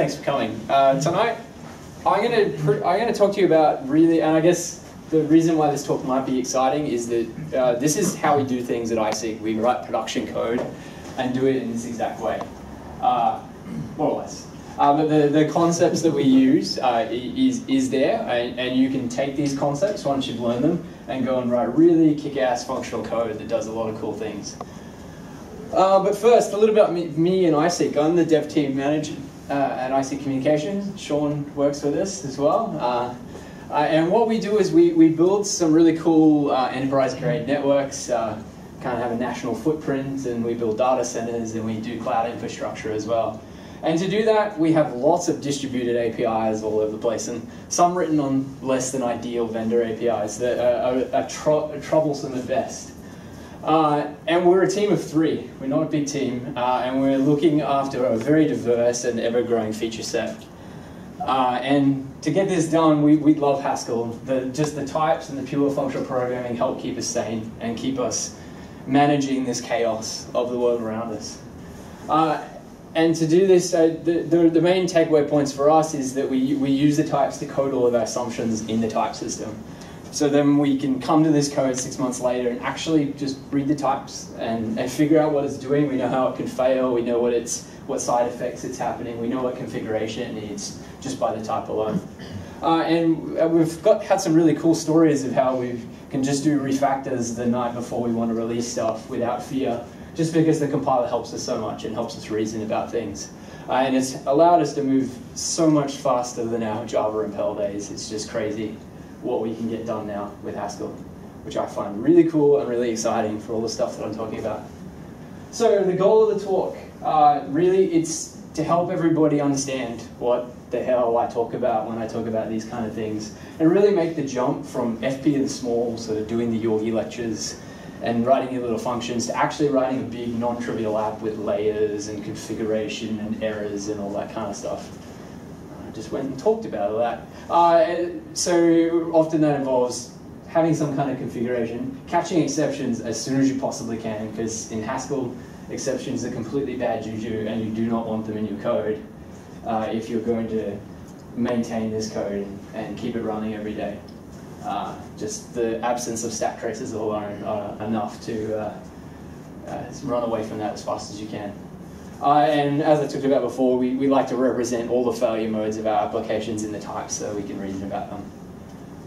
Thanks for coming. Uh, tonight, I'm going to I'm going to talk to you about really, and I guess the reason why this talk might be exciting is that uh, this is how we do things at iSeek. We write production code and do it in this exact way, uh, more or less. Uh, but the, the concepts that we use uh, is, is there, and, and you can take these concepts once you've learned them and go and write really kick-ass functional code that does a lot of cool things. Uh, but first, a little about me, me and iSeek. I'm the dev team manager at iSeek Communications. Sean works with us as well. Uh, uh, and what we do is we, we build some really cool uh, enterprise-grade networks, uh, kind of have a national footprint, and we build data centers, and we do cloud infrastructure as well. And to do that, we have lots of distributed APIs all over the place, and some written on less than ideal vendor APIs that are, are, are, are troublesome at best. Uh, and we're a team of three. We're not a big team, uh, and we're looking after a very diverse and ever-growing feature set. Uh, and to get this done, we, we love Haskell. The, just the types and the pure functional programming help keep us sane and keep us managing this chaos of the world around us. Uh, and to do this, uh, the, the, the, main takeaway points for us is that we, we use the types to code all of our assumptions in the type system. So then we can come to this code six months later and actually just read the types and, and figure out what it's doing. We know how it can fail. We know what it's what side effects it's happening. We know what configuration it needs just by the type alone. Uh, and we've got had some really cool stories of how we can just do refactors the night before we want to release stuff without fear, just because the compiler helps us so much and helps us reason about things. Uh, and it's allowed us to move so much faster than our Java and Perl days. It's just crazy what we can get done now with Haskell, which I find really cool and really exciting for all the stuff that I'm talking about. So the goal of the talk, uh, really it's to help everybody understand what the hell I talk about when I talk about these kind of things, and really make the jump from FP and small, of doing the Yorgey lectures, and writing your little functions to actually writing a big non-trivial app with layers and configuration and errors and all that kind of stuff. I just went and talked about all that. Uh, so often that involves having some kind of configuration, catching exceptions as soon as you possibly can, because in Haskell, exceptions are completely bad juju and you do not want them in your code uh, if you're going to maintain this code and keep it running every day. Uh, just the absence of stack traces alone are enough to uh, uh run away from that as fast as you can. Uh, and as I talked about before, we, we like to represent all the failure modes of our applications in the types so we can reason about them.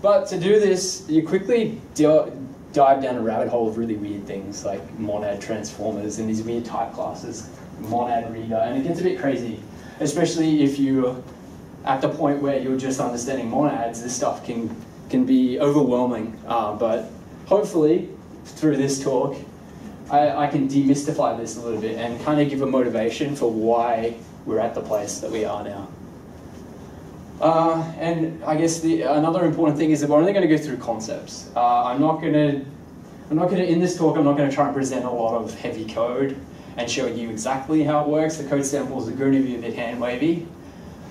But to do this, you quickly dive down a rabbit hole of really weird things like monad transformers and these weird type classes, monad reader, and it gets a bit crazy, especially if you're at the point where you're just understanding monads, this stuff can, can be overwhelming. Uh, but hopefully, through this talk, I, I can demystify this a little bit and kind of give a motivation for why we're at the place that we are now. Uh, and I guess the another important thing is that we're only going to go through concepts. Uh, I'm not going to, I'm not going to in this talk. I'm not going to try and present a lot of heavy code and show you exactly how it works. The code samples are going to be a bit hand wavy.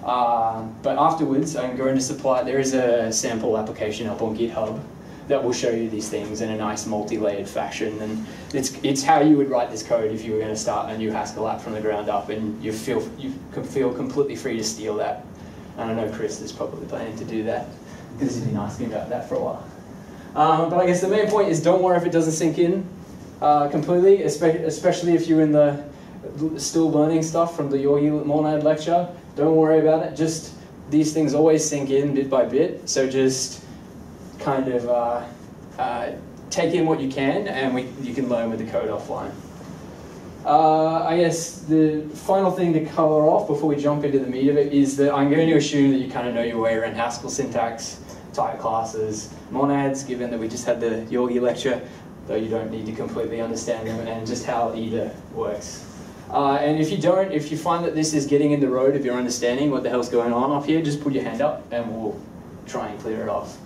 Uh, but afterwards, I'm going to supply. There is a sample application up on GitHub that will show you these things in a nice multi-layered fashion. And it's, it's how you would write this code if you were going to start a new Haskell app from the ground up, and you feel you can feel completely free to steal that. And I know Chris is probably planning to do that because he's been asking about that for a while. Um, but I guess the main point is don't worry if it doesn't sink in uh, completely, especially if you're in the still learning stuff from the Yorgey Monad lecture. Don't worry about it. Just these things always sink in bit by bit. So just kind of uh, uh, take in what you can and we, you can learn with the code offline. Uh, I guess the final thing to cover off before we jump into the meat of it is that I'm going to assume that you kind of know your way around Haskell syntax, type classes, monads, given that we just had the Yorgey lecture, though you don't need to completely understand them, and just how either works. Uh, and if you don't, if you find that this is getting in the road of your understanding what the hell's going on up here, just put your hand up and we'll try and clear it off.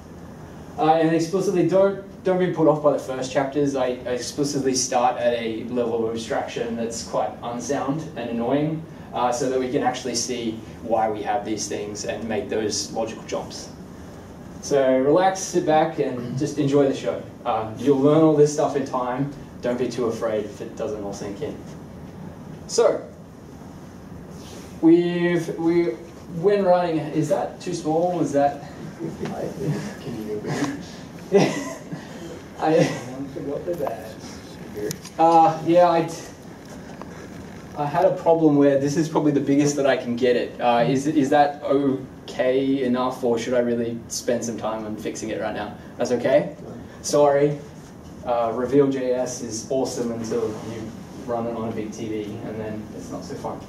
Uh, and explicitly don't don't be put off by the first chapters. I, I, explicitly start at a level of abstraction that's quite unsound and annoying, uh, so that we can actually see why we have these things and make those logical jumps. So relax, sit back, and just enjoy the show. Uh, you'll learn all this stuff in time. Don't be too afraid if it doesn't all sink in. So, we've we when running. Is that too small? Is that? I. Uh, yeah, I. I had a problem where this is probably the biggest that I can get it. Uh, is is that okay enough, or should I really spend some time on fixing it right now? That's okay. Sorry. Uh, Reveal.js is awesome until you run it on a big TV, and then it's not so fun.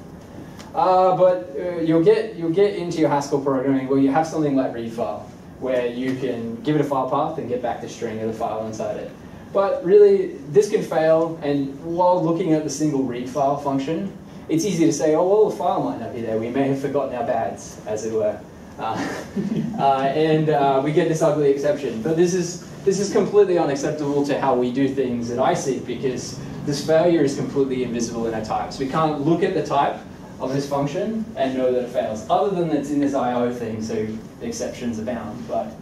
Uh, but uh, you'll get you'll get into your Haskell programming where you have something like readfile, where you can give it a file path and get back the string of the file inside it. But really, this can fail, and while looking at the single read file function, it's easy to say, oh, well, the file might not be there. We may have forgotten our bads, as it were. Uh, uh, and uh, we get this ugly exception. But this is, this is completely unacceptable to how we do things at iSeek because this failure is completely invisible in our types. We can't look at the type of this function and know that it fails, other than it's in this IO thing, so the exceptions abound. But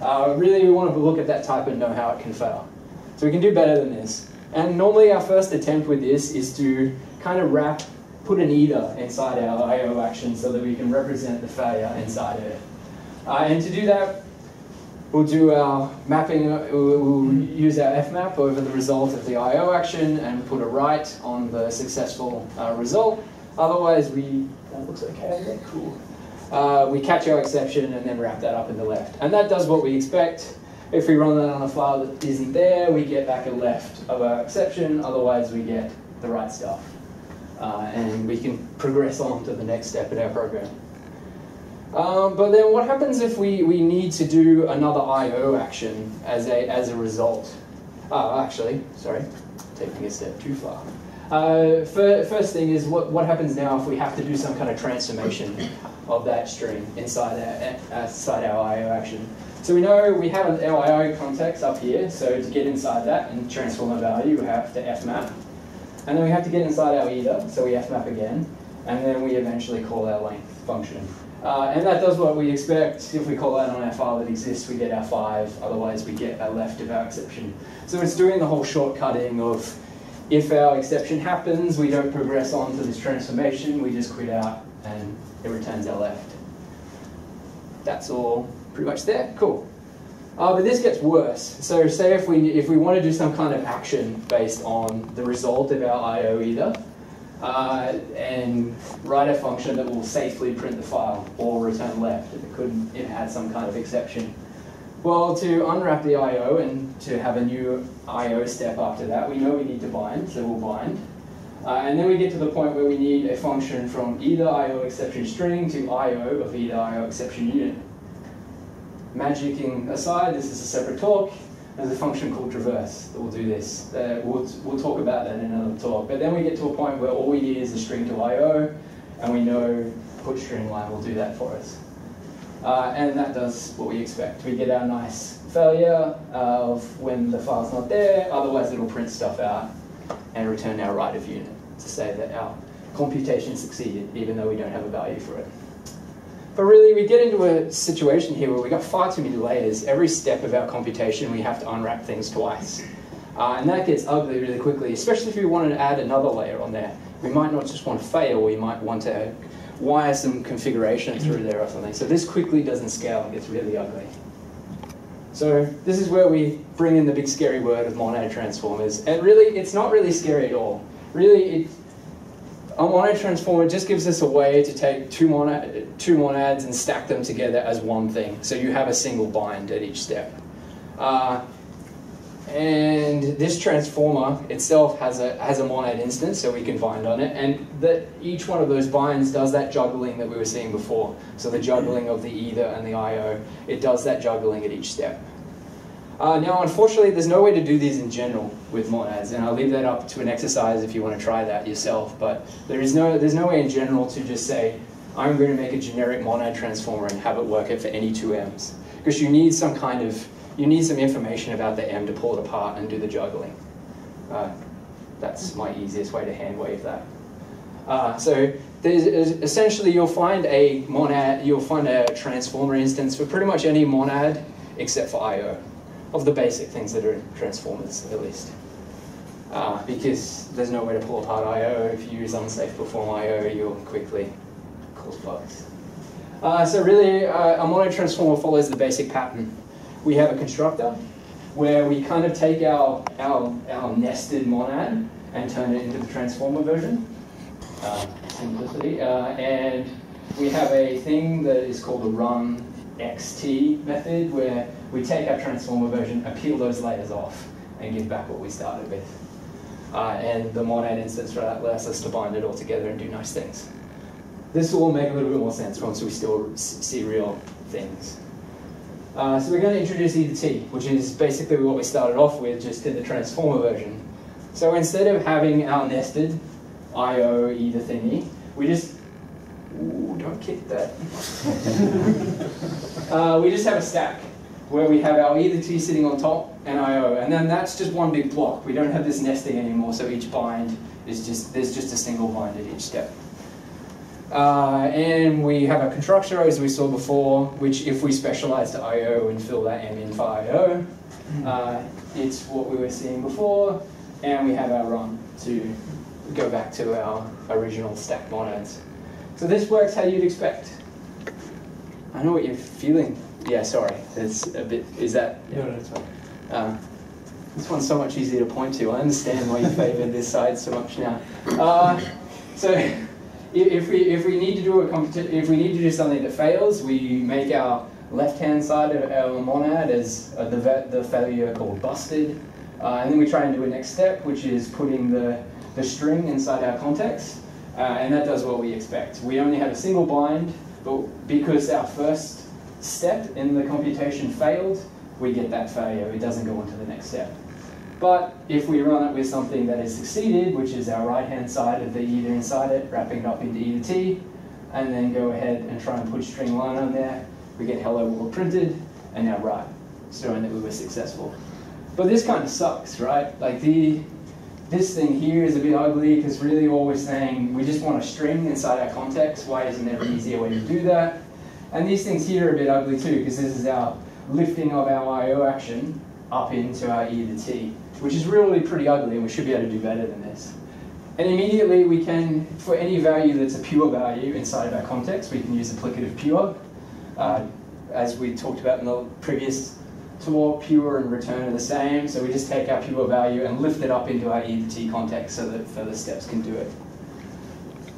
uh, really, we want to look at that type and know how it can fail. So we can do better than this. And normally our first attempt with this is to kind of wrap, put an either inside our IO action so that we can represent the failure inside it. Uh, and to do that, we'll do our mapping, uh, we'll use our fmap over the result of the IO action and put a right on the successful uh, result. Otherwise, we, that looks okay, cool. Uh, we catch our exception and then wrap that up in the left. And that does what we expect. If we run that on a file that isn't there, we get back a left of our exception, otherwise we get the right stuff. Uh, and we can progress on to the next step in our program. Um, but then what happens if we, we need to do another I.O. action as a, as a result? Oh, actually, sorry, taking a step too far. Uh, first thing is what, what happens now if we have to do some kind of transformation of that string inside our, inside our I.O. action. So we know we have an LIO context up here, so to get inside that and transform a value, we have to fmap. And then we have to get inside our either, so we fmap again, and then we eventually call our length function. Uh, and that does what we expect. If we call that on our file that exists, we get our 5, otherwise we get our left of our exception. So it's doing the whole shortcutting of if our exception happens, we don't progress on to this transformation, we just quit out and it returns our left. That's all pretty much there. Cool. Uh, but this gets worse. So say if we if we want to do some kind of action based on the result of our IO either, uh, and write a function that will safely print the file or return left if it couldn't it had some kind of exception. Well, to unwrap the IO and to have a new IO step after that, we know we need to bind, so we'll bind. Uh, and then we get to the point where we need a function from either IO exception string to IO of either IO exception unit magicking aside, this is a separate talk. There's a function called traverse that will do this. Uh, we'll, we'll talk about that in another talk. But then we get to a point where all we need is a string to IO, and we know put string line will do that for us. Uh, and that does what we expect. We get our nice failure of when the file's not there, otherwise it'll print stuff out and return our right of unit to say that our computation succeeded, even though we don't have a value for it. But really, we get into a situation here where we've got far too many layers. Every step of our computation, we have to unwrap things twice. Uh, and that gets ugly really quickly, especially if we wanted to add another layer on there. We might not just want to fail, we might want to wire some configuration through there or something. So this quickly doesn't scale and gets really ugly. So this is where we bring in the big scary word of monad transformers. And really, it's not really scary at all. Really, it, a monad transformer just gives us a way to take two, monad, two monads and stack them together as one thing. So you have a single bind at each step. Uh, and this transformer itself has a, has a monad instance, so we can bind on it. And that each one of those binds does that juggling that we were seeing before. So the juggling of the either and the IO, it does that juggling at each step. Uh, now, unfortunately, there's no way to do these in general with monads, and I'll leave that up to an exercise if you want to try that yourself. But there is no, there's no way in general to just say, I'm going to make a generic monad transformer and have it work for any two m's, because you need some kind of, you need some information about the m to pull it apart and do the juggling. Uh, that's my easiest way to hand wave that. Uh, so there's, essentially, you'll find a monad, you'll find a transformer instance for pretty much any monad except for I/O of the basic things that are transformers, at least. Uh, because there's no way to pull apart I.O. If you use unsafe perform I.O., you'll quickly cause bugs. Uh, so really, uh, a monad transformer follows the basic pattern. We have a constructor where we kind of take our, our, our nested monad and turn it into the transformer version. Uh, simplicity. Uh, and we have a thing that is called the run xt method where we take our transformer version and peel those layers off and give back what we started with. Uh, and the monad instance for that allows us to bind it all together and do nice things. This will make a little bit more sense once we still see real things. Uh, so we're going to introduce e to t, which is basically what we started off with, just in the transformer version. So instead of having our nested I/O e to thingy, we just ooh, don't kick that. uh, we just have a stack where we have our e to t sitting on top and I/O, and then that's just one big block. We don't have this nesting anymore, so each bind is just there's just a single bind at each step. Uh, and we have a constructor as we saw before, which if we specialize to I.O. and fill that M in for I.O., uh, it's what we were seeing before, and we have our run to go back to our original stack monads. So this works how you'd expect. I know what you're feeling. Yeah, sorry, it's a bit, is that? No, no, it's fine. Um, this one's so much easier to point to. I understand why you favour this side so much now. Uh, so if we if we need to do a if we need to do something that fails, we make our left hand side of our monad as uh, the the failure called busted, uh, and then we try and do a next step, which is putting the the string inside our context, uh, and that does what we expect. We only have a single bind, but because our first step in the computation failed, we get that failure. It doesn't go on to the next step. But if we run it with something that has succeeded, which is our right-hand side of the e to inside it, wrapping it up into e to t, and then go ahead and try and put string line on there, we get hello world printed, and now right, showing that we were successful. But this kind of sucks, right? Like the this thing here is a bit ugly because really all we're saying, we just want a string inside our context. Why isn't there an easier way to do that? And these things here are a bit ugly too because this is our lifting of our I.O. action up into our e to t, which is really pretty ugly and we should be able to do better than this. And immediately we can, for any value that's a pure value inside of our context, we can use applicative pure. Uh, as we talked about in the previous talk, pure and return are the same, so we just take our pure value and lift it up into our e to t context so that further steps can do it.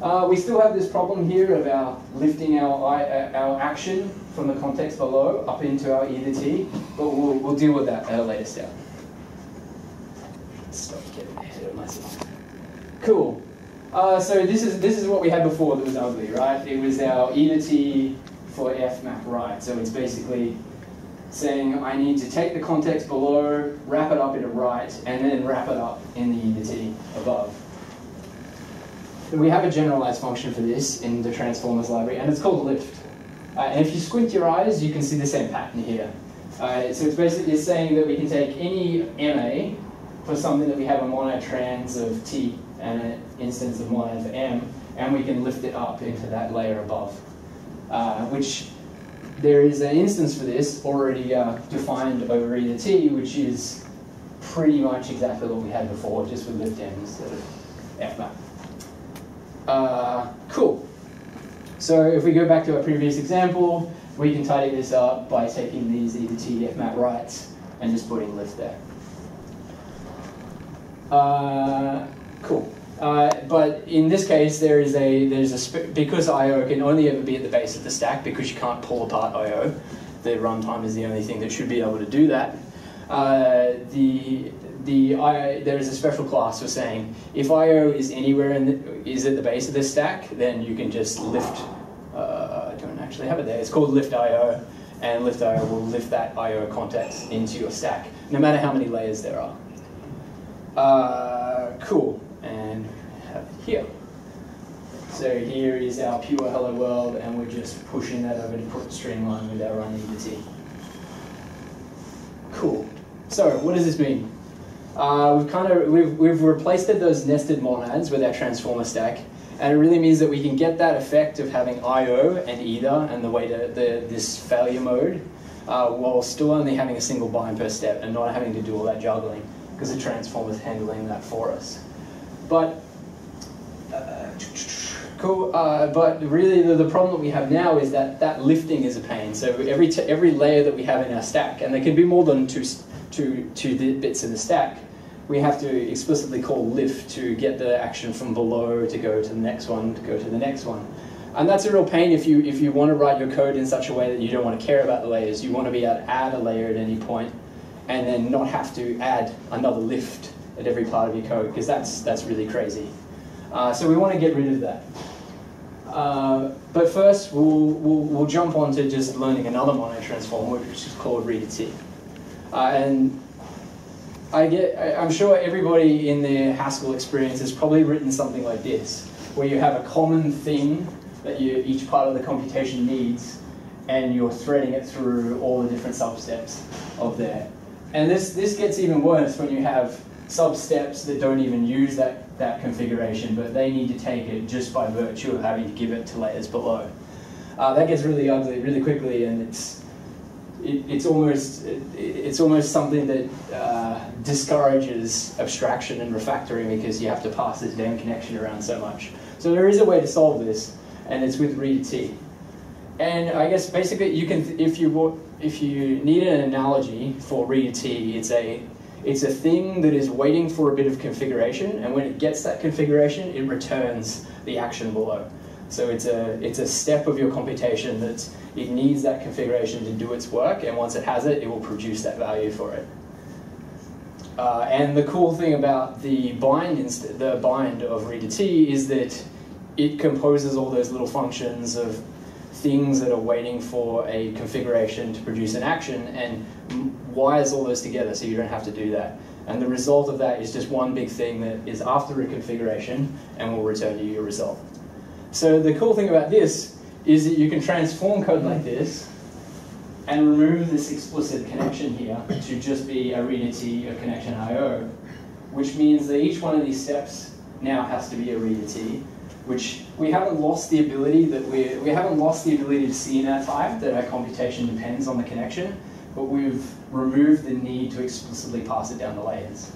Uh, we still have this problem here of our lifting our, our action from the context below up into our e to t, but we'll, we'll deal with that at a later step. Stop getting Cool. Uh, so this is this is what we had before that was ugly, right? It was our t for f map right. So it's basically saying I need to take the context below, wrap it up in a right, and then wrap it up in the t above. We have a generalized function for this in the transformers library, and it's called lift. Uh, and if you squint your eyes, you can see the same pattern here. Uh, so it's basically saying that we can take any MA for something that we have a MonadTrans of T and an instance of monad for M, and we can lift it up into that layer above. Uh, which there is an instance for this already uh, defined over e to t, which is pretty much exactly what we had before, just with lift m instead of fmap. Uh, cool. So if we go back to our previous example, we can tidy this up by taking these e to t fmap rights and just putting lift there. Uh, cool. Uh, but in this case, there is a there's a because I/O can only ever be at the base of the stack because you can't pull apart I/O. The runtime is the only thing that should be able to do that. Uh, the the I, there is a special class for saying if I/O is anywhere in the, is at the base of the stack, then you can just lift. Uh, I don't actually have it there. It's called lift I/O, and lift I/O will lift that I/O context into your stack, no matter how many layers there are. Uh, cool and here. So here is our pure hello world, and we're just pushing that over to put string line with our EitherT. Cool. So what does this mean? Uh, we've kind of we've we've replaced those nested monads with our transformer stack, and it really means that we can get that effect of having I/O and either and the way to the this failure mode, uh, while still only having a single bind per step and not having to do all that juggling because the transformer is handling that for us. But uh, Cool, uh, but really the, the problem that we have now is that that lifting is a pain. So every, every layer that we have in our stack, and there can be more than two, two, two bits in the stack, we have to explicitly call lift to get the action from below to go to the next one, to go to the next one. And that's a real pain if you, if you want to write your code in such a way that you don't want to care about the layers. You want to be able to add a layer at any point and then not have to add another lift at every part of your code, because that's, that's really crazy. Uh, so we want to get rid of that. Uh, but first, we'll, we'll, we'll jump on to just learning another mono transform, which is called reader T. Uh, and I get, I'm sure everybody in their Haskell experience has probably written something like this, where you have a common thing that you, each part of the computation needs, and you're threading it through all the different substeps of there. And this, this gets even worse when you have substeps that don't even use that, that configuration, but they need to take it just by virtue of having to give it to layers below. Uh, that gets really ugly really quickly, and it's it, it's almost it, it's almost something that uh, discourages abstraction and refactoring because you have to pass this damn connection around so much. So there is a way to solve this, and it's with read T. And I guess basically you can if you if you need an analogy for read T, it's a it's a thing that is waiting for a bit of configuration, and when it gets that configuration, it returns the action below. So it's a it's a step of your computation that it needs that configuration to do its work, and once it has it, it will produce that value for it. Uh, and the cool thing about the bind the bind of reader T is that it composes all those little functions of things that are waiting for a configuration to produce an action and wires all those together so you don't have to do that. And the result of that is just one big thing that is after a configuration and will return you your result. So the cool thing about this is that you can transform code like this and remove this explicit connection here to just be a reader T, a connection IO, which means that each one of these steps now has to be a reader T, which we haven't lost the ability that we we haven't lost the ability to see in our type that our computation depends on the connection, but we've removed the need to explicitly pass it down the layers.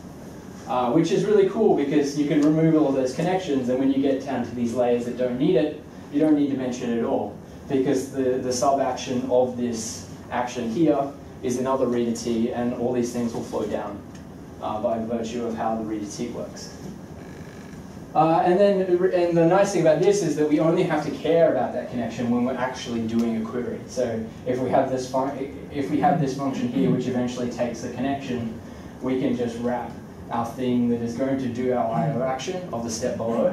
Uh, which is really cool because you can remove all those connections, and when you get down to these layers that don't need it, you don't need to mention it at all because the, the sub action of this action here is another reader T, and all these things will flow down uh, by virtue of how the reader T works. Uh, and then, and the nice thing about this is that we only have to care about that connection when we're actually doing a query. So if we have this if we have this function here, which eventually takes the connection, we can just wrap our thing that is going to do our IO action of the step below,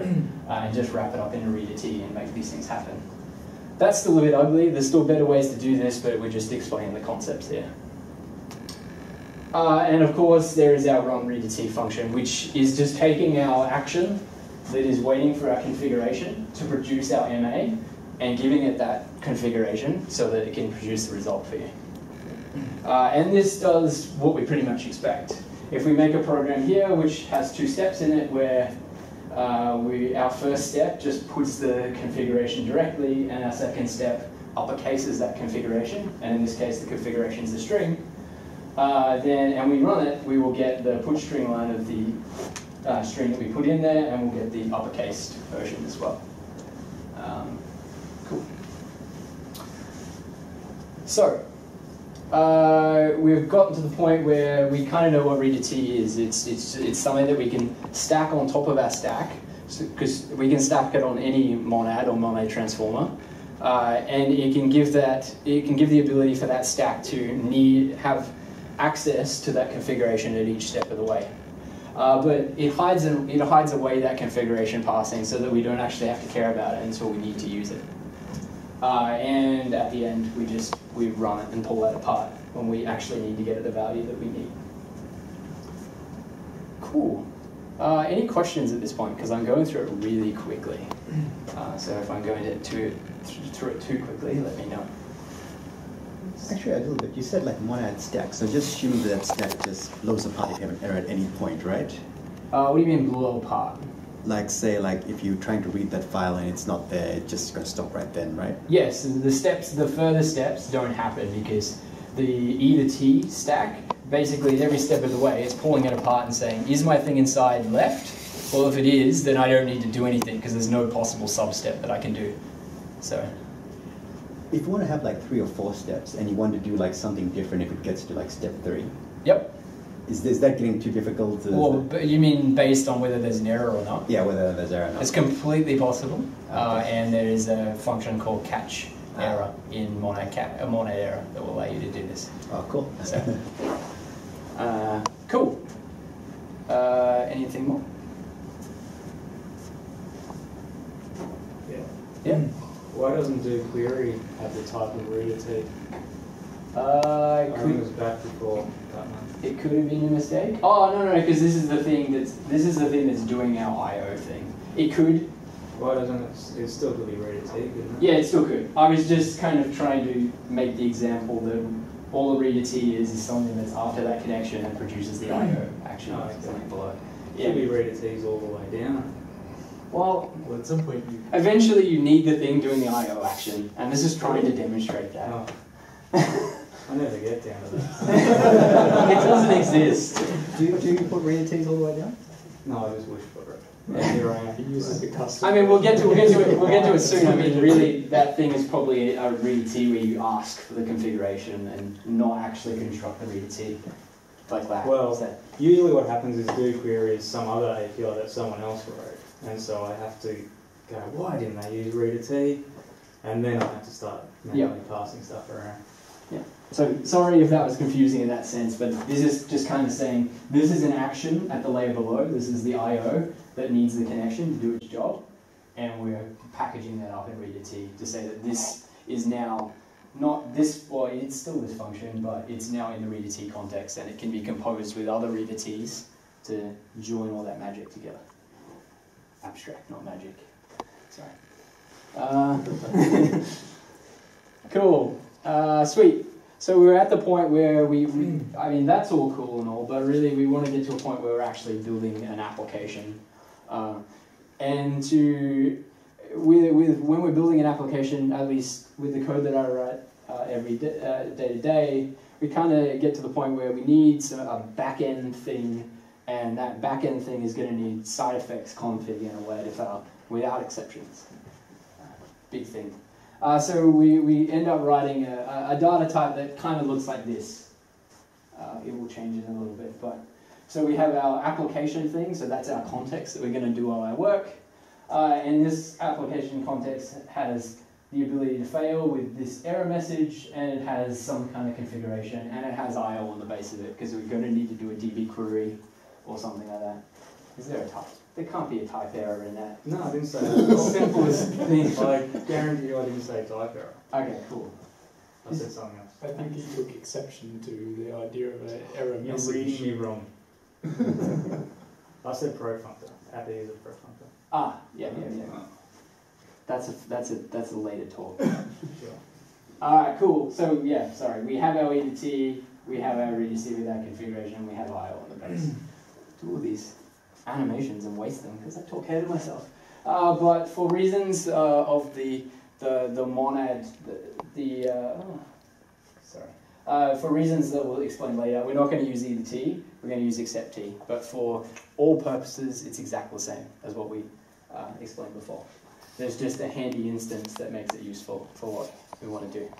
uh, and just wrap it up in a reader T and make these things happen. That's still a bit ugly. There's still better ways to do this, but we're just explaining the concepts there. Uh, and of course, there is our run reader T function, which is just taking our action that is waiting for our configuration to produce our MA and giving it that configuration so that it can produce the result for you. Uh, and this does what we pretty much expect. If we make a program here which has two steps in it where uh, we, our first step just puts the configuration directly and our second step uppercases that configuration, and in this case the configuration is a string, uh, then, and we run it, we will get the put string line of the uh, string that we put in there, and we'll get the uppercased version as well. Um, cool. So, uh, we've gotten to the point where we kind of know what reader T is. It's, it's, it's something that we can stack on top of our stack, because we can stack it on any monad or monad transformer. Uh, and it can give that it can give the ability for that stack to need have access to that configuration at each step of the way. Uh, but it hides it hides away that configuration passing so that we don't actually have to care about it until we need to use it. Uh, and at the end, we just we run it and pull that apart when we actually need to get the value that we need. Cool. Uh, any questions at this point? Because I'm going through it really quickly. Uh, so if I'm going to too, through it too quickly, let me know. Actually, a little bit. You said like monad stack, so just assume that stack just blows apart if you have an error at any point, right? Uh, what do you mean blow apart? Like say like if you're trying to read that file and it's not there, it's just gonna stop right then, right? Yes, the steps, the further steps don't happen because the E to T stack, basically at every step of the way, it's pulling it apart and saying, is my thing inside left Well, if it is, then I don't need to do anything because there's no possible sub-step that I can do. So, If you want to have like three or four steps and you want to do like something different if it gets to like step three, yep. is, is that getting too difficult? To, Well, but you mean based on whether there's an error or not? yeah, whether there's error or not. It's completely possible, uh, and there is a function called catch Ah. error in monad, ca- a monad error that will allow you to do this. Oh, cool. So, uh, cool. Uh, anything more? Yeah. Yeah. Why doesn't do query have the type of reader T? Uh, I it think it was could, back before that one. it could have been a mistake. Oh no no, because this is the thing that's this is the thing that's doing our I/O thing. It could, Why doesn't it, it still could be reader T, couldn't it? yeah, it still could. I was just kind of trying to make the example that all a reader T is is something that's after that connection and produces the I/O action Oh, okay. below. It could be reader T's all the way down. Well, Well, at some point you. eventually you need the thing doing the I/O action, and this is trying to demonstrate that. Oh, I never get down to that. it doesn't exist. do, you, do you put reader T's all the way down? No, I just wish for it. And here I He am. uses the custom. I mean, we'll get to we'll get to it we'll get to it soon. I mean, really, that thing is probably a reader T where you ask for the configuration and not actually construct the reader T like that. Well, So- Usually what happens is do query is some other API that someone else wrote. And so I have to go, why didn't they use reader T? And then I have to start manually passing stuff around. Yeah. So sorry if that was confusing in that sense, but this is just kind of saying this is an action at the layer below. This is the I/O that needs the connection to do its job, and we're packaging that up in reader T to say that this is now not this. Well, it's still this function, but it's now in the reader T context, and it can be composed with other reader Ts to join all that magic together. Abstract, not magic. Sorry. Uh, cool. Uh, sweet. So we're at the point where we, we, I mean, that's all cool and all, but really we want to get to a point where we're actually building an application. Uh, and to, with, with, when we're building an application, at least with the code that I write uh, every day, uh, day to day, we kind of get to the point where we need some, a back end thing, and that backend thing is going to need side effects config and a way to without exceptions. Uh, big thing. Uh, so we, we end up writing a, a data type that kind of looks like this. Uh, it will change in a little bit, but so we have our application thing, so that's our context that we're going to do all our work. Uh, and this application context has the ability to fail with this error message, and it has some kind of configuration, and it has I/O on the base of it because we're going to need to do a DB query or something like that. Is there a type? There can't be a type error in that. No, I didn't say The that. simplest thing. I guarantee you I didn't say type error. Okay, cool. I said something else. I think he took exception to the idea of an error You're message. reading me wrong. I said profunctor. Happy is a profunctor. Ah, yeah, yeah, yeah. That's a that's a that's a later talk. Sure. All right, cool. So yeah, sorry. We have our EitherT, we have our EDC with that configuration, we have IO on the base. Do all these animations and waste them because I talk ahead of myself. Uh, but for reasons uh, of the the the monad, the, the uh, oh, sorry. Uh, for reasons that we'll explain later, we're not going to use EitherT. We're going to use ExceptT. But for all purposes, it's exactly the same as what we uh, explained before. There's just a handy instance that makes it useful for what we want to do.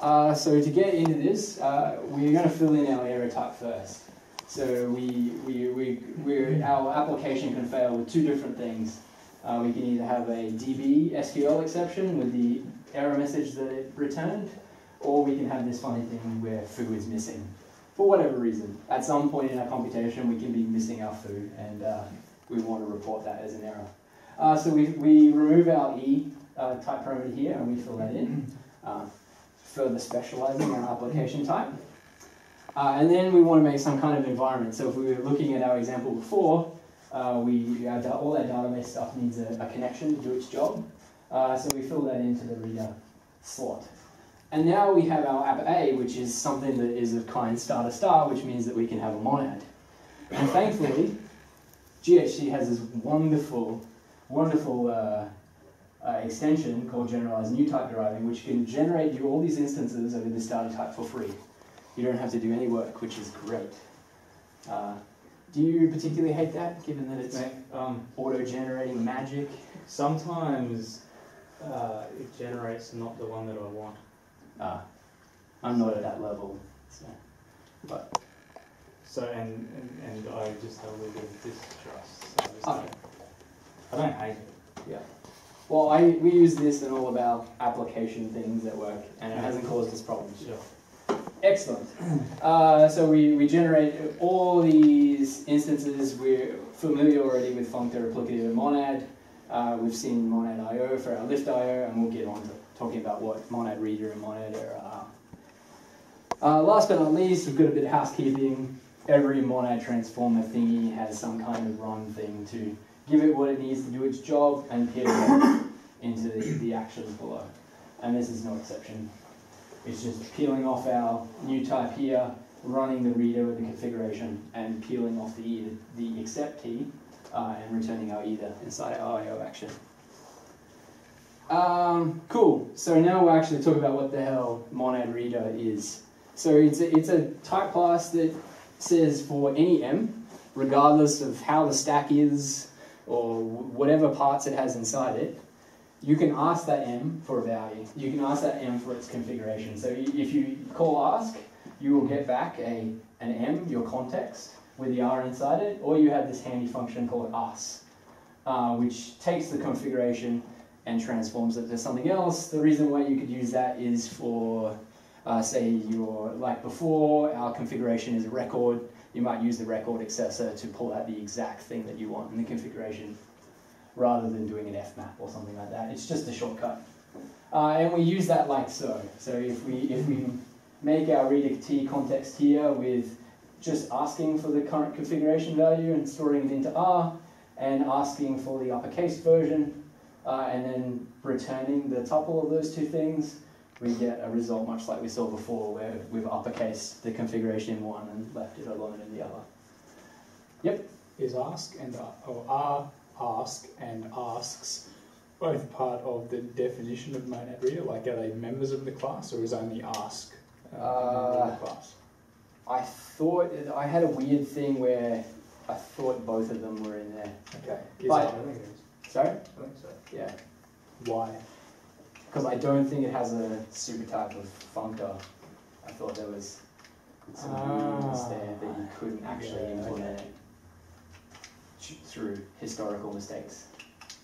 Uh, so to get into this, uh, we're going to fill in our error type first. So we, we, we, we're, our application can fail with two different things. Uh, we can either have a DB SQL exception with the error message that it returned, or we can have this funny thing where foo is missing for whatever reason. At some point in our computation, we can be missing our foo, and uh, we want to report that as an error. Uh, so we, we remove our E uh, type parameter here, and we fill that in, uh, further specializing our application type. Uh, and then we want to make some kind of environment. So if we were looking at our example before, uh, we our, all our database stuff needs a, a connection to do its job. Uh, so we fill that into the reader slot. And now we have our app A, which is something that is of kind star to star, which means that we can have a monad. And thankfully, GHC has this wonderful, wonderful uh, uh, extension called generalized new type deriving, which can generate you all these instances of this data type for free. You don't have to do any work, which is great. Uh, Do you particularly hate that, given that it's um, auto-generating magic? sometimes uh, it generates not the one that I want. Ah, I'm not at that level. So. So and, and, and I just have a little bit of distrust. So I, Okay. don't, I don't hate it. Yeah. Well, I, we use this in all of our application things at work, and it hasn't caused us problems. Excellent. Uh, so we, we generate all these instances. We're familiar already with functor, applicative, and monad. Uh, we've seen monad IO for our lift IO, and we'll get on to talking about what monad reader and monad error are. Uh, last but not least, we've got a bit of housekeeping. Every monad transformer thingy has some kind of run thing to give it what it needs to do its job and it into the, the actions below. And this is no exception. It's just peeling off our new type here, running the reader with the configuration, and peeling off the the accept key uh, and returning our either inside our IO action. Um, cool. So now we'll actually talk about what the hell monad reader is. So it's a, it's a type class that says for any m, regardless of how the stack is or whatever parts it has inside it, you can ask that m for a value. You can ask that m for its configuration. So if you call ask, you will get back a an m, your context, with the r inside it, or you have this handy function called as, uh, which takes the configuration and transforms it to something else. The reason why you could use that is for, uh, say, your like before our configuration is a record. You might use the record accessor to pull out the exact thing that you want in the configuration rather than doing an fmap or something like that. It's just a shortcut. Uh, and we use that like so. So if we, if we make our reader t context here with just asking for the current configuration value and storing it into R, and asking for the uppercase version, uh, and then returning the tuple of those two things, we get a result much like we saw before, where we've uppercased the configuration in one and left it alone in the other. Yep? Is ask and uh, or are ask and asks both part of the definition of monad reader? Like, are they members of the class, or is only ask uh, a the class? I thought I had a weird thing where I thought both of them were in there. Okay. But- I think it is. Sorry? I think so. Yeah. why? Because I don't think it has a super type of functor. I thought there was some rules Ah. there that you couldn't actually Yeah, implement it th- through historical mistakes.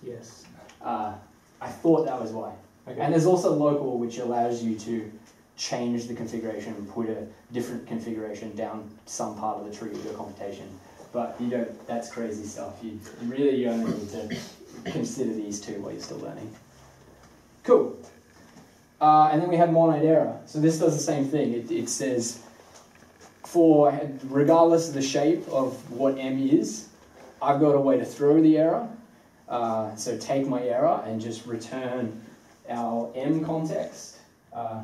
Yes. Uh, I thought that was why. Okay. And there's also local, which allows you to change the configuration and put a different configuration down some part of the tree of your computation. But you don't. That's crazy stuff. You really you only need to consider these two while you're still learning. Cool. Uh, and then we have monad error. So this does the same thing. It, it says for regardless of the shape of what m is, I've got a way to throw the error. Uh, so take my error and just return our m context uh,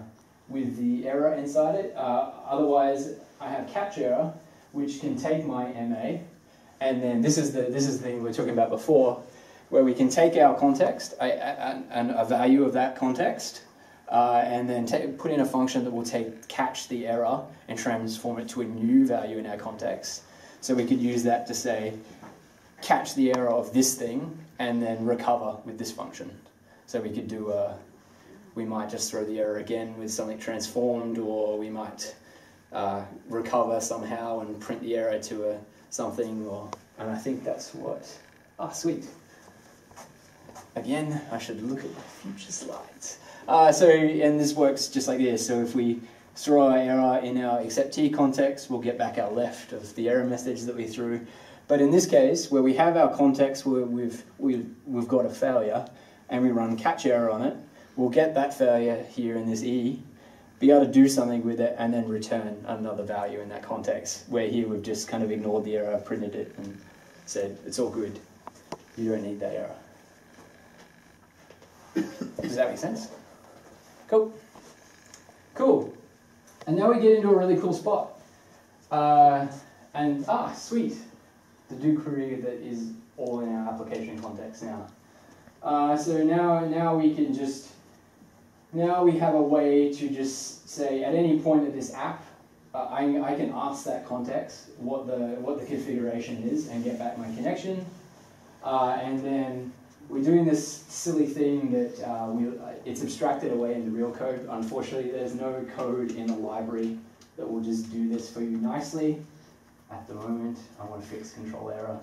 with the error inside it. Uh, otherwise, I have catch error, which can take my ma, and then this is the this is the thing we were talking about before, where we can take our context a, a, and a value of that context, uh, and then put in a function that will take catch the error and transform it to a new value in our context. So we could use that to say catch the error of this thing and then recover with this function. So we could do a, we might just throw the error again with something transformed, or we might uh, recover somehow and print the error to a something, or and I think that's what. Ah, sweet. Again, I should look at my future slides. Uh, so, and this works just like this. So if we throw our error in our ExceptT context, we'll get back our left of the error message that we threw. But in this case, where we have our context where we've, we've, we've got a failure and we run catch error on it, we'll get that failure here in this E, be able to do something with it, and then return another value in that context. Where here we've just kind of ignored the error, printed it, and said, it's all good. You don't need that error. Does that make sense? Cool. Cool. And now we get into a really cool spot. Uh, and, ah, sweet. The do query that is all in our application context now. Uh, so now, now we can just, now we have a way to just say at any point of this app, uh, I, I can ask that context what the, what the configuration is and get back my connection. Uh, and then we're doing this silly thing that uh, we, it's abstracted away in the real code. Unfortunately, there's no code in the library that will just do this for you nicely. At the moment, I want to fix control error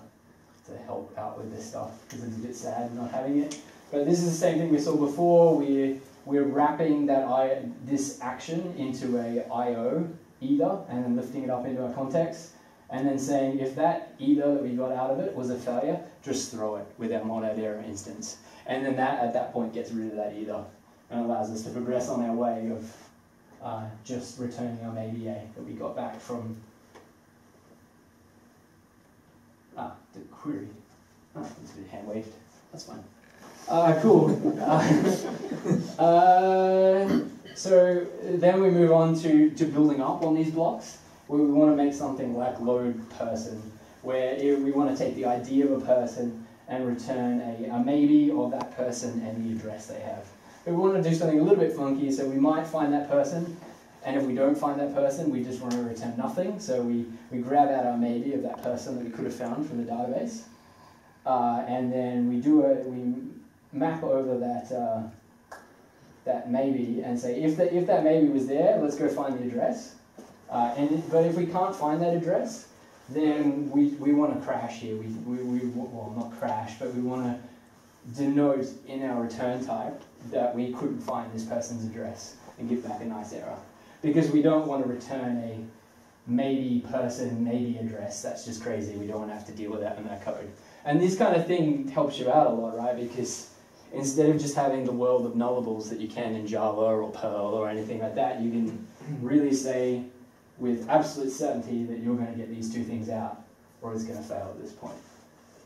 to help out with this stuff because it's a bit sad not having it. But this is the same thing we saw before. We're, we're wrapping that I, this action into a IO either and then lifting it up into a context and then saying if that either that we got out of it was a failure, just throw it with our monad error instance. And then that at that point gets rid of that either and allows us to progress on our way of uh, just returning our maybe A that we got back from ah, the query. Oh, it's a bit hand waved. That's fine. Uh, cool. uh, uh, so then we move on to, to building up on these blocks. We, we want to make something like load person, where we want to take the idea of a person and return a, a maybe of that person and the address they have. But we want to do something a little bit funky, so we might find that person, and if we don't find that person, we just want to return nothing. So we, we grab out our maybe of that person that we could have found from the database, uh, and then we do a, we map over that uh, that maybe and say if that if that maybe was there, let's go find the address. Uh, and but if we can't find that address, then we, we want to crash here. We, we, we well not crash, but we want to denote in our return type that we couldn't find this person's address and give back a nice error because we don't want to return a maybe person, maybe address. That's just crazy. We don't want to have to deal with that in our code. And this kind of thing helps you out a lot, right? Because instead of just having the world of nullables that you can in Java or Perl or anything like that, you can really say with absolute certainty that you're going to get these two things out or it's going to fail at this point,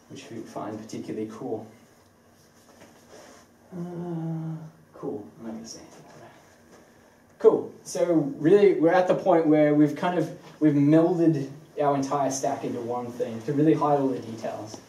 which we find particularly cool. Uh, cool. I'm not going to say. Cool. So really, we're at the point where we've kind of we've melded our entire stack into one thing to really hide all the details.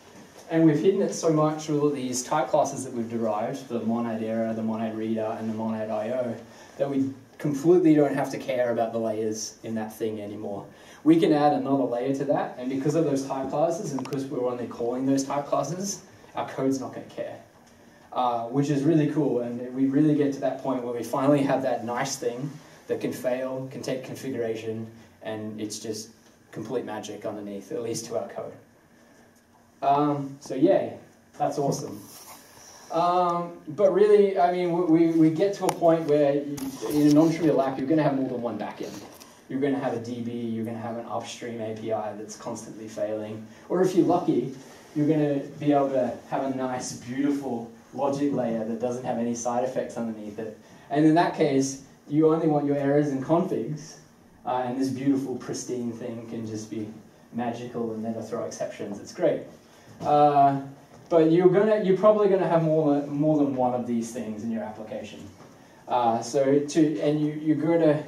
And we've hidden it so much with all these type classes that we've derived, the monad error, the monad reader, and the monad IO, that we completely don't have to care about the layers in that thing anymore. We can add another layer to that, and because of those type classes, and because we're only calling those type classes, our code's not going to care uh, which is really cool. And we really get to that point where we finally have that nice thing that can fail, can take configuration, and it's just complete magic underneath, at least to our code. Um, so yay, that's awesome. Um, but really, I mean, we, we get to a point where you, in a non-trivial app, you're going to have more than one backend. You're going to have a DB, you're going to have an upstream API that's constantly failing. Or if you're lucky, you're going to be able to have a nice, beautiful logic layer that doesn't have any side effects underneath it. And in that case, you only want your errors and configs, uh, and this beautiful, pristine thing can just be magical and never throw exceptions. It's great. Uh, but you're gonna, you're probably gonna have more than, more than one of these things in your application. Uh, so to, and you, you're gonna,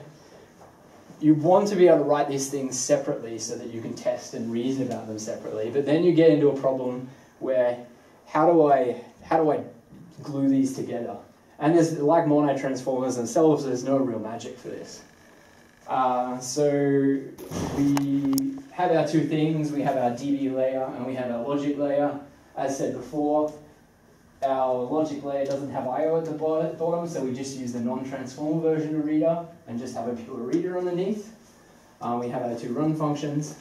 you want to be able to write these things separately so that you can test and reason about them separately. But then you get into a problem where how do I, how do I glue these together. And there's, like monad transformers themselves, there's no real magic for this. Uh, so we have our two things, we have our DB layer and we have our logic layer. As said before, our logic layer doesn't have I.O. at the bottom, so we just use the non-transformer version of reader and just have a pure reader underneath. Uh, we have our two run functions.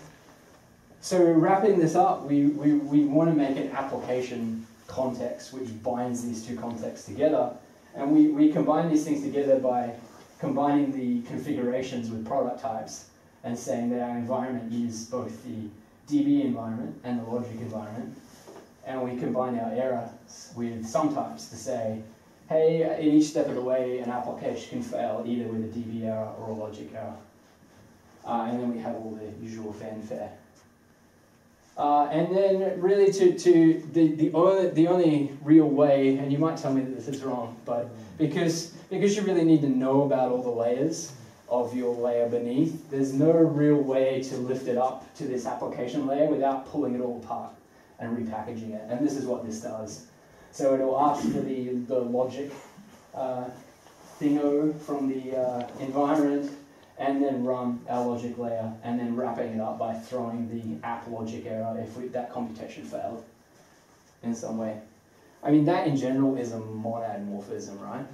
So wrapping this up, we, we, we want to make an application context which binds these two contexts together. And we, we combine these things together by combining the configurations with product types and saying that our environment is both the DB environment and the logic environment. And we combine our errors with some types to say, hey, in each step of the way, an application can fail either with a DB error or a logic error. Uh, and then we have all the usual fanfare. Uh, and then really to, to the, the, only, the only real way, and you might tell me that this is wrong, but because, because you really need to know about all the layers of your layer beneath, there's no real way to lift it up to this application layer without pulling it all apart and repackaging it. And this is what this does. So it'll ask for the, the logic uh, thingo from the uh, environment, and then run our logic layer, and then wrapping it up by throwing the app logic error if we, that computation failed in some way. I mean, that in general is a monad morphism, right?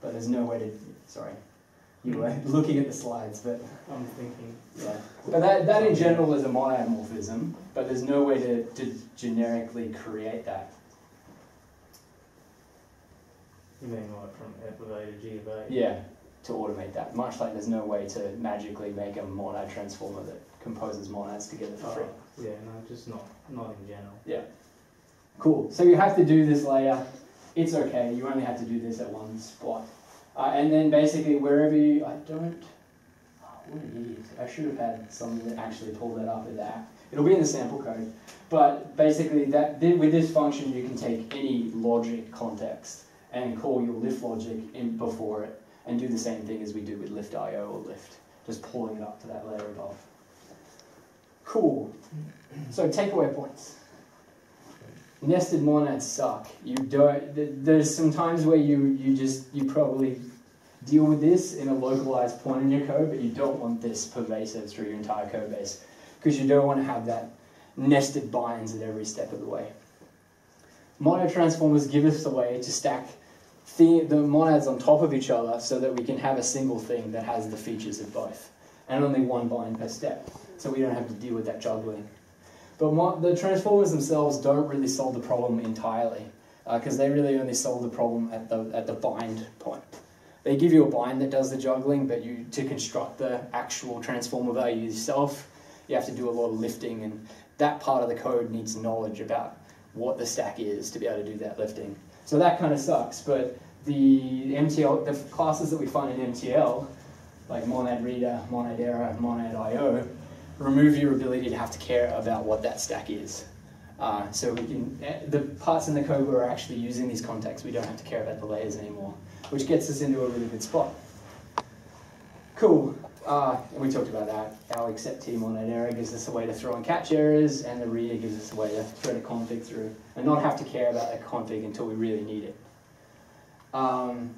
But there's no way to, sorry, you were looking at the slides, but I'm thinking. yeah. But that, that in general is a monad morphism, but there's no way to, to generically create that. You mean like from F of A to G of A? Yeah, to automate that. Much like there's no way to magically make a monad transformer that composes monads together for free. Oh, yeah, no, just not not in general. Yeah. Cool. So you have to do this layer. It's okay. You only have to do this at one spot. Uh, and then basically wherever you, I don't, oh, what an idiot. I should have had someone that actually pulled that up in the app. It'll be in the sample code. But basically that with this function you can take any logic context and call your lift logic in before it and do the same thing as we do with lift IO or lift. Just pulling it up to that layer above. Cool. So takeaway points nested monads suck. You don't. There's some times where you you just you probably deal with this in a localized point in your code, but you don't want this pervasive through your entire code base because you don't want to have that nested binds at every step of the way. Monad transformers give us a way to stack the, monads on top of each other so that we can have a single thing that has the features of both, and only one bind per step, so we don't have to deal with that juggling. But the transformers themselves don't really solve the problem entirely, uh, because they really only solve the problem at the at the bind point. They give you a bind that does the juggling, but you to construct the actual transformer value yourself, you have to do a lot of lifting, and that part of the code needs knowledge about what the stack is to be able to do that lifting. So that kind of sucks. But the MTL, the classes that we find in MTL, like monad reader, monad error, monad IO, remove your ability to have to care about what that stack is. Uh, so we can, eh, the parts in the code we're actually using these contexts, we don't have to care about the layers anymore, which gets us into a really good spot. Cool. Uh, and we talked about that. Our ExceptT on an error gives us a way to throw and catch errors, and the reader gives us a way to thread a config through, and not have to care about that config until we really need it. Um,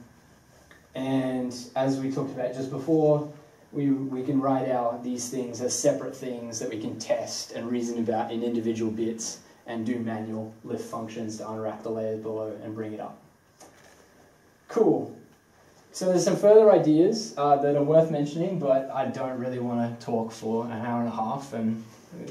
and as we talked about just before, we, we can write out these things as separate things that we can test and reason about in individual bits and do manual lift functions to unwrap the layers below and bring it up. Cool. So there's some further ideas uh, that are worth mentioning, but I don't really want to talk for an hour and a half and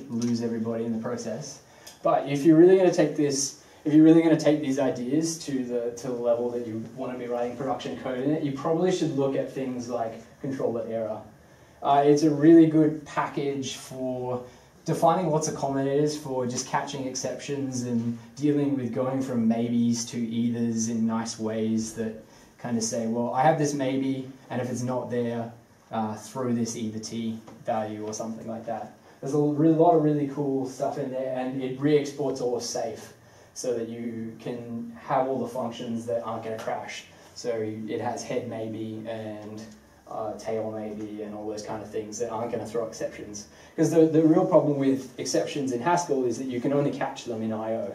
lose everybody in the process. But if you're really going to take this, if you're really going to take these ideas to the to the level that you want to be writing production code in it, you probably should look at things like controller error. Uh, it's a really good package for defining what's combinators for just catching exceptions and dealing with going from maybes to eithers in nice ways that kind of say, well, I have this maybe, and if it's not there, uh, throw this EitherT value or something like that. There's a lot of really cool stuff in there, and it re-exports all safe so that you can have all the functions that aren't going to crash. So it has head maybe and uh, tail maybe and all those kind of things that aren't going to throw exceptions. Because the, the real problem with exceptions in Haskell is that you can only catch them in I.O.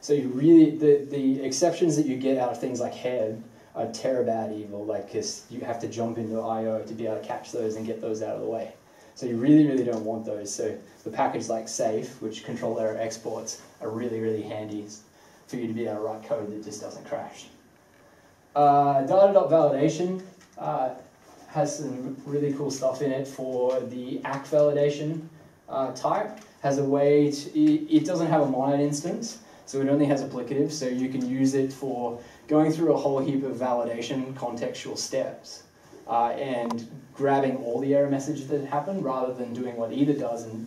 So you really, the, the exceptions that you get out of things like head are terribad evil, like because you have to jump into I/O to be able to catch those and get those out of the way. So you really, really don't want those. So the package like Safe, which control error exports, are really, really handy for you to be able to write code that just doesn't crash. Uh, Data.validation uh, has some really cool stuff in it for the AccValidation uh, type. Has a way to, it, it doesn't have a monad instance, so it only has applicative, so you can use it for going through a whole heap of validation contextual steps uh, and grabbing all the error messages that happen rather than doing what either does and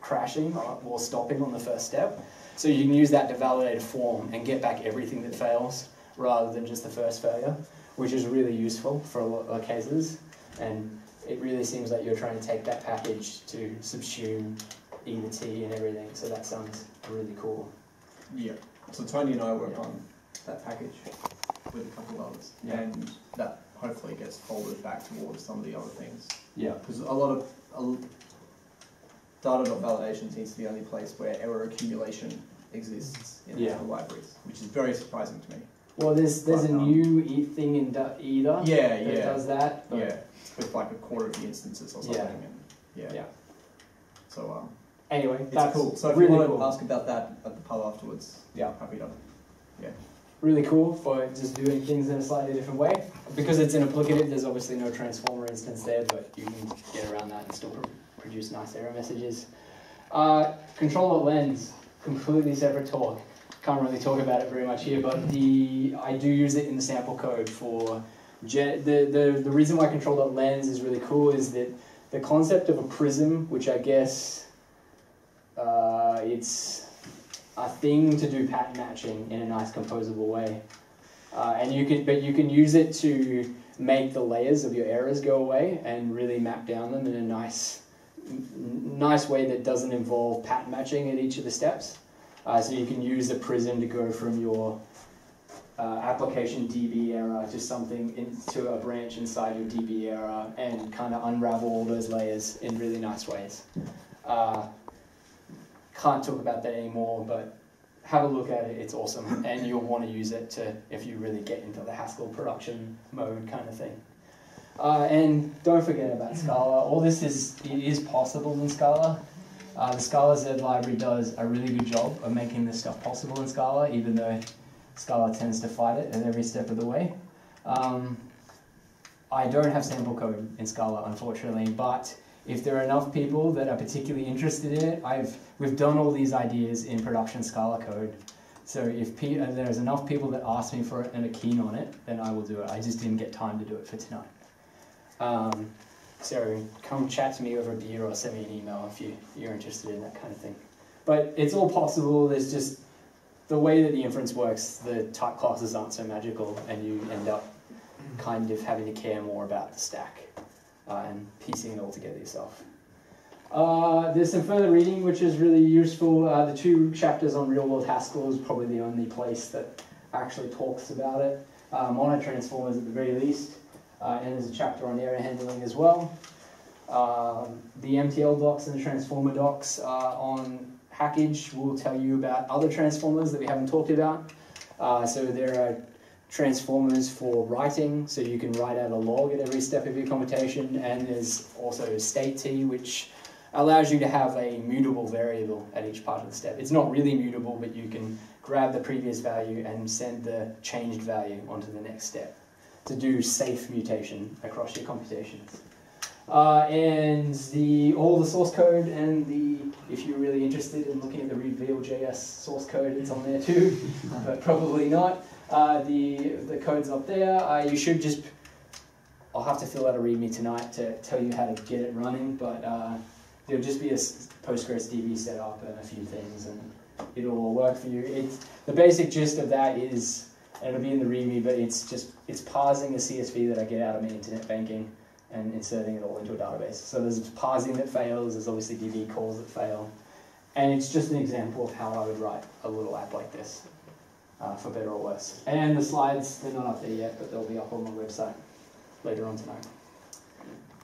crashing or, or stopping on the first step. So you can use that to validate a form and get back everything that fails rather than just the first failure, which is really useful for a lot of cases. And it really seems like you're trying to take that package to subsume EitherT and everything. So that sounds really cool. Yeah. So Tony and I worked on that package with a couple of others, Yeah. and that hopefully gets folded back towards some of the other things. Yeah. Because a lot of a, data.validation seems to be the only place where error accumulation exists in Yeah. the libraries, which is very surprising to me. Well, there's there's a um, new e- thing in du- either Yeah, that yeah, does that. but- yeah. With like a quarter of the instances or something. Yeah. And, yeah. Yeah. So um, Anyway, it's that's cool. So if really you want cool. to ask about that at the pub afterwards, Yeah. happy to. Really cool for just doing things in a slightly different way. Because it's an applicative, there's obviously no transformer instance there, but you can get around that and still pr- produce nice error messages. Uh, controller lens, completely separate talk. Can't really talk about it very much here, but the I do use it in the sample code for the, the the reason why controller lens is really cool is that the concept of a prism, which I guess uh, it's a thing to do pattern matching in a nice composable way. Uh, and you can, but you can use it to make the layers of your errors go away and really map down them in a nice, nice way that doesn't involve pattern matching at each of the steps. Uh, so you can use a prism to go from your uh, application DB error to something into a branch inside your DB error and kind of unravel all those layers in really nice ways. Uh, can't talk about that anymore, but have a look at it. It's awesome, and you'll want to use it to if you really get into the Haskell production mode kind of thing. Uh, and don't forget about Scala. All this is it is possible in Scala. Uh, the Scalaz library does a really good job of making this stuff possible in Scala, even though Scala tends to fight it at every step of the way. Um, I don't have sample code in Scala, unfortunately, but if there are enough people that are particularly interested in it, I've we've done all these ideas in production Scala code. So if pe- uh, there's enough people that ask me for it and are keen on it, then I will do it. I just didn't get time to do it for tonight. Um, so come chat to me over a beer or send me an email if you, you're interested in that kind of thing. But it's all possible. There's just the way that the inference works. The type classes aren't so magical, and you end up kind of having to care more about the stack uh, and piecing it all together yourself. Uh, there's some further reading which is really useful. Uh, the two chapters on real world Haskell is probably the only place that actually talks about it. Uh, monad transformers at the very least, uh, and there's a chapter on error handling as well. Um, the MTL docs and the transformer docs on Hackage will tell you about other transformers that we haven't talked about. Uh, so there are transformers for writing, so you can write out a log at every step of your computation, and there's also StateT, which allows you to have a mutable variable at each part of the step. It's not really mutable, but you can grab the previous value and send the changed value onto the next step to do safe mutation across your computations. Uh, and the all the source code and the if you're really interested in looking at the reveal.js source code, it's on there too, but probably not. Uh, the the code's up there. Uh, you should just I'll have to fill out a README tonight to tell you how to get it running, but uh, there'll just be a Postgres DB setup and a few things, and it'll all work for you. It's the basic gist of that is, and it'll be in the README, but it's just it's parsing the CSV that I get out of my internet banking and inserting it all into a database. So there's parsing that fails, there's obviously DB calls that fail, and it's just an example of how I would write a little app like this, uh, for better or worse. And the slides, they're not up there yet, but they'll be up on my website later on tonight.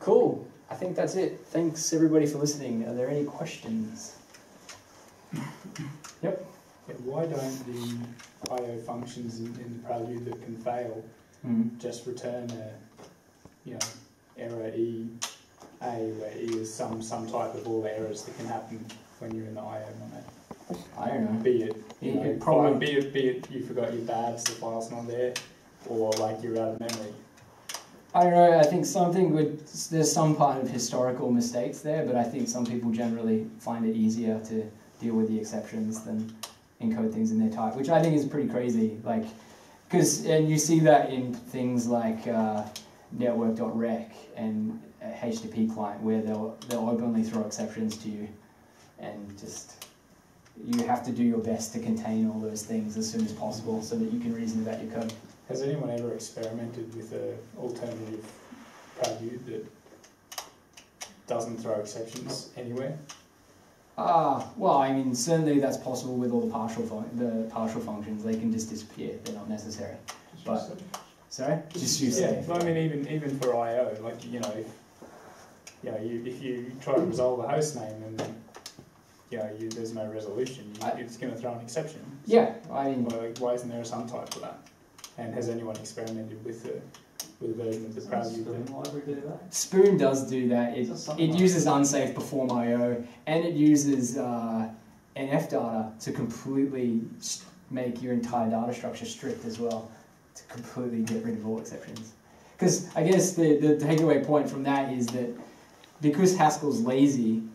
Cool. I think that's it. Thanks everybody for listening. Are there any questions? Yeah, why don't the IO functions in, in the prelude that can fail just return a, you know, error E A, where E is some some type of all errors that can happen when you're in the IO mode. I don't know. Be it, you It- know, it probably- be it, be it you forgot your babs, the file's not there, or like you're out of memory. I don't know. I think something would. There's some part of historical mistakes there, but I think some people generally find it easier to deal with the exceptions than encode things in their type, which I think is pretty crazy. Like, because and you see that in things like uh, network.rec and HTTP client, where they'll they'll openly throw exceptions to you, and just you have to do your best to contain all those things as soon as possible so that you can reason about your code. Has anyone ever experimented with an alternative prelude that doesn't throw exceptions anywhere? Ah, well, I mean, certainly that's possible with all the partial the partial functions. They can just disappear; they're not necessary. But- Sorry, just use yeah, safe. I mean, even even for I/O, like you know, if you know, you, if you try to resolve a host name and you know, you, there's no resolution, you, I- it's going to throw an exception. Yeah, I mean, Why, why isn't there some type for that? And has anyone experimented with the with a version of the Prelude? Spoon then? library do that? Spoon does do that. It, it like uses unsafe perform IO and it uses uh, NFData to completely make your entire data structure strict as well, to completely get rid of all exceptions. Because I guess the, the takeaway point from that is that because Haskell's lazy, be-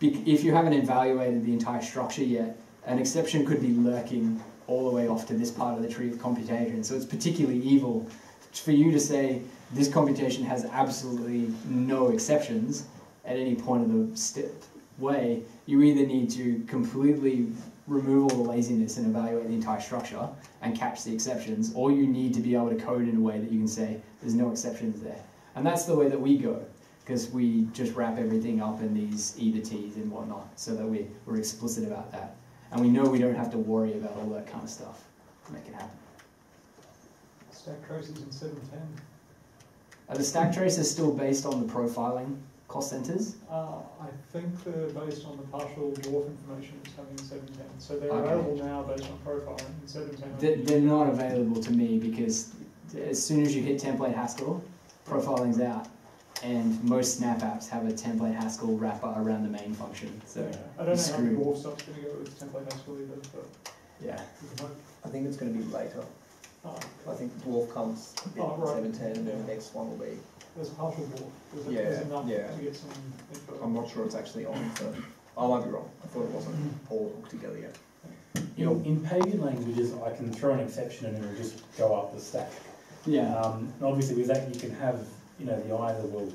if you haven't evaluated the entire structure yet, an exception could be lurking all the way off to this part of the tree of computation. So it's particularly evil for you to say this computation has absolutely no exceptions at any point of the step way. You either need to completely remove all the laziness and evaluate the entire structure and catch the exceptions, or you need to be able to code in a way that you can say there's no exceptions there. And that's the way that we go, because we just wrap everything up in these EitherT's and whatnot, so that we, we're explicit about that. And we know we don't have to worry about all that kind of stuff to make it happen. Stack traces in seven ten. Are the stack traces still based on the profiling cost centers? Uh, I think they're based on the partial dwarf information it's having in seven ten. So they're Okay. available now based on profiling in seven ten. They- They're not available to me because as soon as you hit template Haskell, profiling's out. And most Snap apps have a template Haskell wrapper around the main function. So I don't know how screwed. dwarf stuff's going to go with template Haskell either, but yeah, we can hope. I think it's going to be later. Oh, I think dwarf comes a bit Oh, right. 17 and then the next one will be. there's a partial dwarf. There's, a, Yeah, there's enough yeah. to get some info. I'm not sure it's actually on, so I might be wrong. I thought it wasn't all hooked together yet. In, in pagan languages, I can throw an exception and it will just go up the stack. yeah, Um, and obviously, with that, you can have, you know, the either will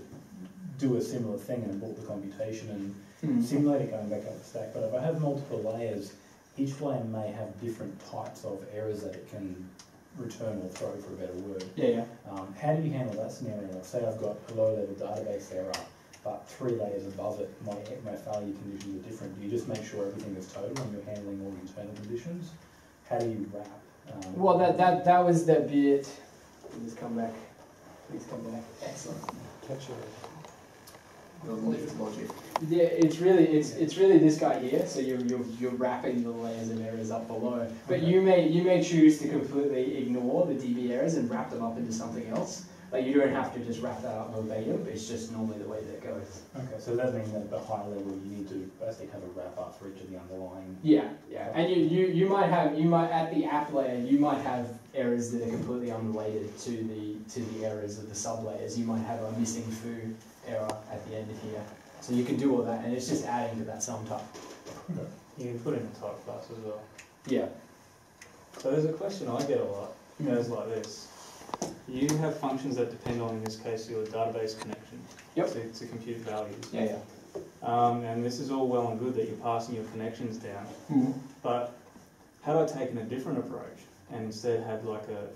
do a similar thing and abort the computation and Hmm. simulate it going back up the stack. But if I have multiple layers, each layer may have different types of errors that it can return or throw, for a better word. yeah, yeah. Um, how do you handle that scenario? Like, say I've got a low-level database error, but three layers above it, my, my failure conditions are different. Do you just make sure everything is total and you're handling all the internal conditions? How do you wrap? Um, Well, that that that was the bit. Please come back. Please come back. Excellent. Catch a The lift logic. Yeah, it's really it's it's really this guy here. So you're you're, you're wrapping the layers of errors up below. But you may you may choose to completely ignore the DB errors and wrap them up into something else. Like you don't have to just wrap that up verbatim. It's just normally the way that it goes. Okay, so that means that at the high level, you need to basically have a wrap up for each of the underlying. Yeah, yeah. And you, you, you might have you might at the app layer you might have errors that are completely unrelated to the to the errors of the sub layers. You might have a missing foo error at the end of here. So you can do all that and it's just adding to that sum type. You can put in a type class as well. Yeah. So there's a question I get a lot. It goes like this. You have functions that depend on, in this case, your database connection Yep. to, to compute values. Yeah, yeah. Um, and this is all well and good that you're passing your connections down. Mm-hmm. But had I taken a different approach and instead had like a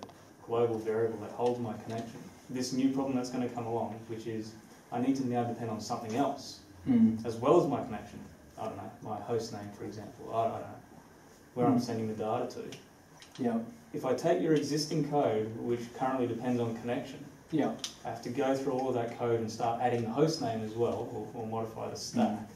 global variable that holds my connection, this new problem that's going to come along, which is I need to now depend on something else Mm. as well as my connection. I don't know, my host name, for example. I don't know where I'm Mm. sending the data to. Yeah. If I take your existing code, which currently depends on connection, Yeah. I have to go through all of that code and start adding the host name as well, or, or modify the mm. stack.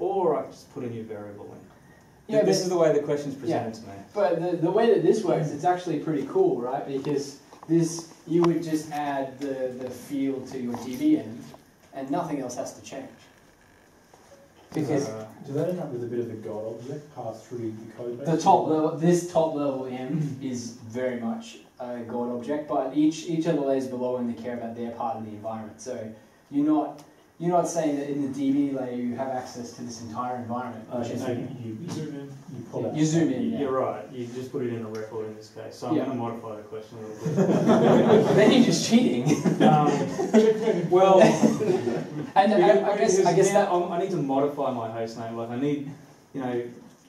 Or I just put a new variable in. Yeah, this but- is the way the question's presented to me. But the, the way that this works, it's actually pretty cool, right? Because this, you would just add the, the field to your DbEnv and nothing else has to change. Because Uh, Does that end up with a bit of a God object passed through the code base? the top level, this top level M is very much a God object, but each, each of the layers below only care about their part of the environment. So you're not, you're not saying that in the DB layer you have access to this entire environment. Uh, which is, no, you, you, You zoom in. you pull out. You zoom in. You're right, you just put it in a record in this case. So I'm Yeah. going to modify the question a little bit. then you're just cheating. um, well, And I, I guess, I guess now that, I'm- I need to modify my host name. Like I need, you know,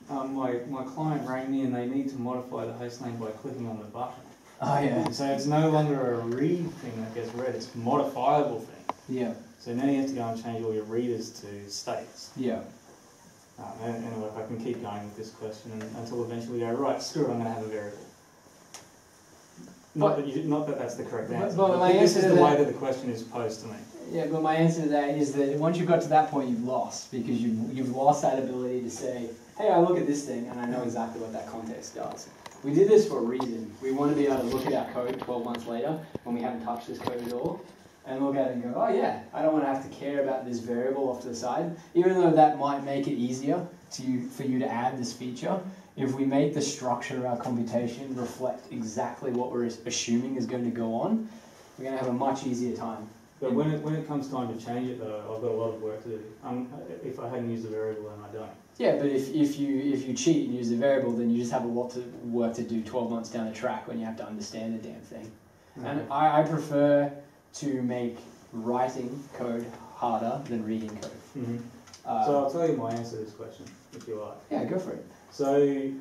um, my my client rang me and they need to modify the host name by clicking on the button. oh yeah, So it's no longer a read thing that gets read; it's a modifiable thing. yeah, So now you have to go and change all your readers to states. yeah. Um, and, if I can keep going with this question until eventually we go right, screw it, I'm going to have a variable. Not But- that you, not that that's the correct But- answer. but my this answer is the that- way that the question is posed to me. Yeah, but my answer to that is that once you've got to that point, you've lost because you've, you've lost that ability to say, hey, I look at this thing and I know exactly what that context does. we did this for a reason. We want to be able to look at our code 12 months later when we haven't touched this code at all and look at it and go, oh yeah, I don't want to have to care about this variable off to the side, even though that might make it easier to for you to add this feature. If we make the structure of our computation reflect exactly what we're assuming is going to go on, we're going to have a much easier time. But when it, when it comes time to change it though, I've got a lot of work to do. Um, if I hadn't used the variable, then I don't. Yeah, but if, if you if you cheat and use the variable, then you just have a lot of work to do 12 months down the track when you have to understand the damn thing. And I, I prefer to make writing code harder than reading code. hmm Uh, so I'll tell you my answer to this question, if you like. yeah, go for it. So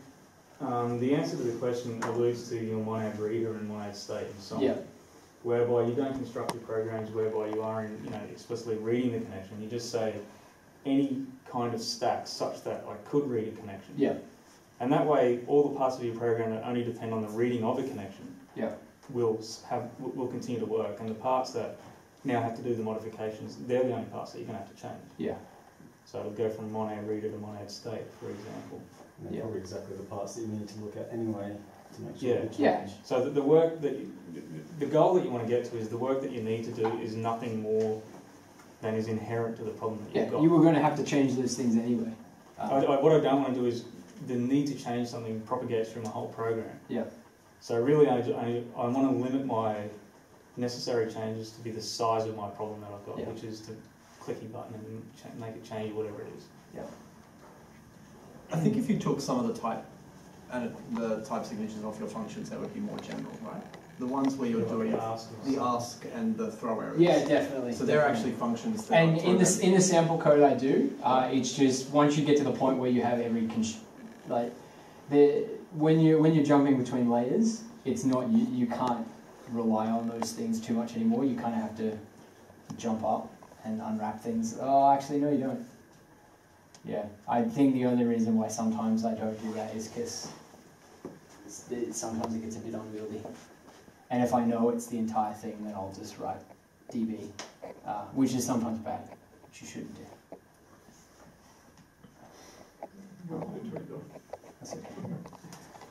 um, the answer to the question alludes to your monad reader and monad state and so on. Yeah, whereby you don't construct your programs whereby you are in, you know, explicitly reading the connection. You just say any kind of stack such that I could read a connection. yeah, And that way, all the parts of your program that only depend on the reading of a connection Yeah. Will have will will continue to work. And the parts that now have to do the modifications, they're the only parts that you're going to have to change. yeah, So it'll go from monad reader to monad state, for example. And they're Yeah. probably exactly the parts that you need to look at anyway to make sure Yeah. change. Yeah. So the, the work that you, the the goal that you want to get to is the work that you need to do is nothing more than is inherent to the problem that you've yeah. got. You were going to have to change those things anyway. I, Uh, I, what I don't want to do is the need to change something propagates from the whole program. Yeah. So really, I, I, I want to limit my necessary changes to be the size of my problem that I've got, Yeah. which is to clicky button and cha- make it change whatever it is. Yeah. I think if you took some of the type and the type signatures off your functions, that would be more general, right? The ones where you're doing The ask and the ask and the throw errors. yeah, definitely. So they're definitely. actually functions that And in the in the sample code I do, uh, it's just once you get to the point where you have every cons- like the when you when you're jumping between layers, it's not you, you can't rely on those things too much anymore. You kind of have to jump up and unwrap things. Oh, actually, no, you don't. Yeah, I think the only reason why sometimes I don't do that is because sometimes it gets a bit unwieldy. And if I know it's the entire thing, then I'll just write db, uh, which is sometimes bad, which you shouldn't do. That's okay.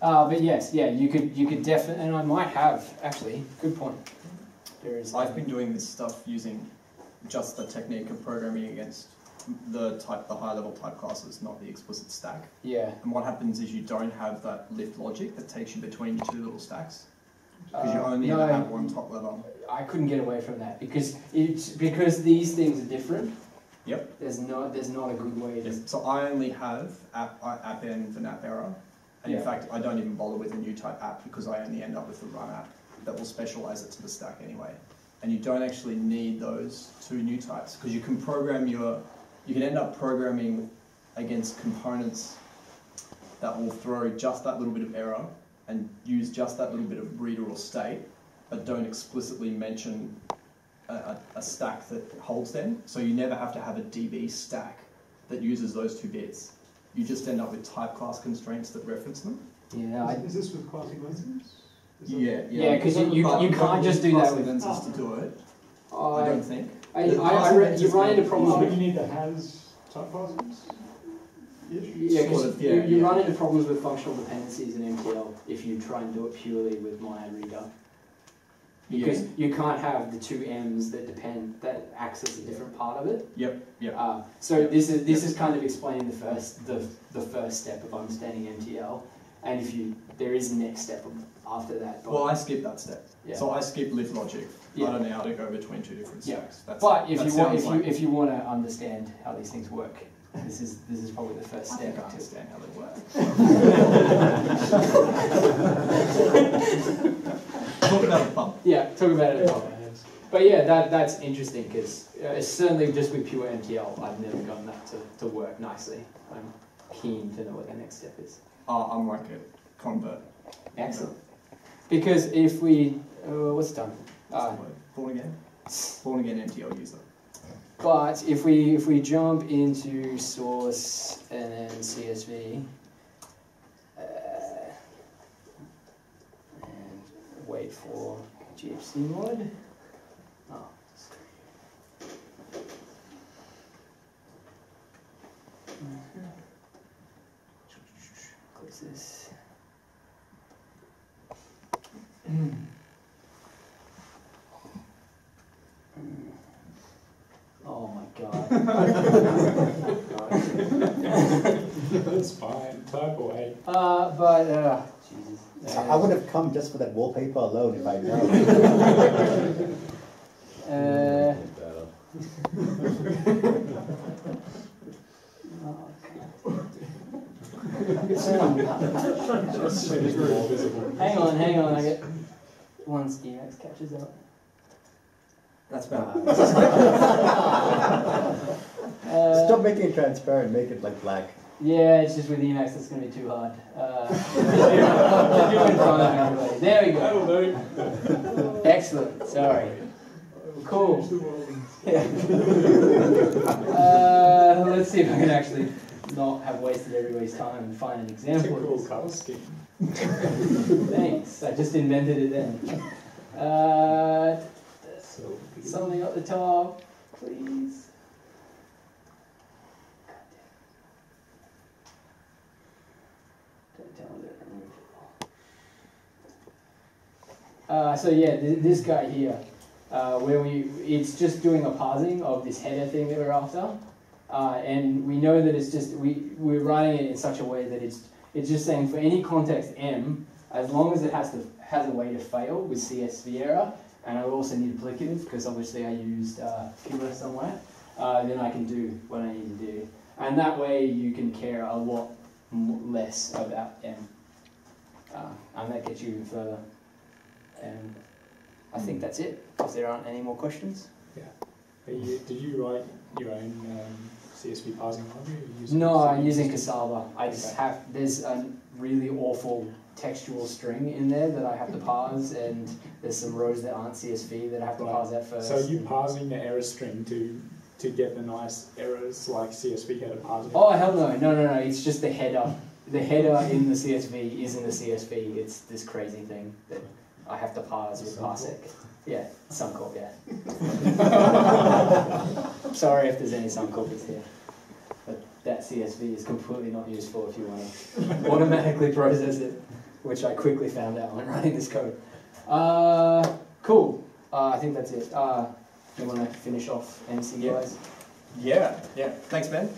Uh, but yes, yeah, you could you could definitely, and I might have actually. Good point. There is. I've been doing this stuff using just the technique of programming against the type, the high level type classes, not the explicit stack. Yeah. And what happens is you don't have that lift logic that takes you between two little stacks because you Uh, only no, have one top level. I couldn't get away from that because it's because these things are different. Yep. There's no there's not a good way to. So I only have app, app env and app error. And in fact, I don't even bother with a new type app because I only end up with the run app that will specialize it to the stack anyway. And you don't actually need those two new types because you can program your, you can end up programming against components that will throw just that little bit of error and use just that little bit of reader or state, but don't explicitly mention a, a, a stack that holds them. So you never have to have a DB stack that uses those two bits. You just end up with type class constraints that reference them. Yeah, I, Is this with class events? Yeah, Yeah. Yeah, 'cause you- you- you can't just do that with- Class events is to do it. I I, don't think. I, I, I read, you run into problems Oh, with you need the has type classes? Yes. Yeah, because Sort of, yeah, you yeah. run into problems with functional dependencies in MTL if you try and do it purely with monad reader. Because you can't have the two M's that depend that access a different part of it. Yep, yep. Uh, so this is this is kind of explaining the first the, the first step of understanding MTL, and if you there is a next step after that. But, Well, I skip that step. yeah. So I skip lift logic. Yeah. I don't know how to go between two different Yeah. stacks. That's, but if you want sounds if you if you want to understand how these things work, this is this is probably the first I step. think I to- understand how they work. Talk about the pump. Yeah, talk about it. But yeah, that that's interesting because uh, certainly just with pure MTL, I've never gotten that to, to work nicely. I'm keen to know what the next step is. Uh, I'm like a convert. Excellent. Because if we, uh, what's done? Uh. Born again? Born again MTL user. but if we if we jump into source and then CSV uh, and wait for GHC mod. Oh. Close this. Oh my god. That's fine. Type away. Uh, but, uh, Jesus. I I would have come just for that wallpaper alone if I'd known. Uh, Just make it hang on, hang on, I get once Emacs catches up. That's better. Uh, Stop making it transparent, make it like black. Yeah, it's just with Emacs that's going to be too hard. Uh, it in front of everybody. There we go. Excellent. Sorry. Cool. Yeah. Uh, let's see if I can actually not have wasted everybody's time and find an It's a example. cool of colour scheme. Thanks. I just invented it then. Uh, So, something at the top, please. Don't tell me to remove it. Uh, so yeah, th- this guy here, uh, where we, it's just doing a parsing of this header thing that we're after. Uh, and we know that it's just, we, we're writing it in such a way that it's, it's just saying for any context M, as long as it has to, has a way to fail with CSV error, and I also need applicative because obviously I used uh, somewhere, uh, then I can do what I need to do. And that way you can care a lot less about M. Uh, and that gets you even further. And I think that's it. If there aren't any more questions. Yeah. you, did you write your own um, CSV parsing library? Or you using No, I'm using Cassava. I just Okay. have, there's a really awful textual string in there that I have to parse, and there's some rows that aren't CSV that I have to Right. parse at first. So are you parsing the error string to to get the nice errors like CSV header parsing? Oh hell no, no, no, no! It's just the header. The header in the CSV isn't the CSV. It's this crazy thing that I have to parse with parsec. Yeah, Suncorp, yeah. Sorry if there's any Suncorpers here, but that CSV is completely not useful if you want to automatically process it, which I quickly found out when writing this code. Uh, cool. Uh, I think that's it. Uh, you want to finish off MC Yeah. guys? Yeah, yeah. Thanks, Ben.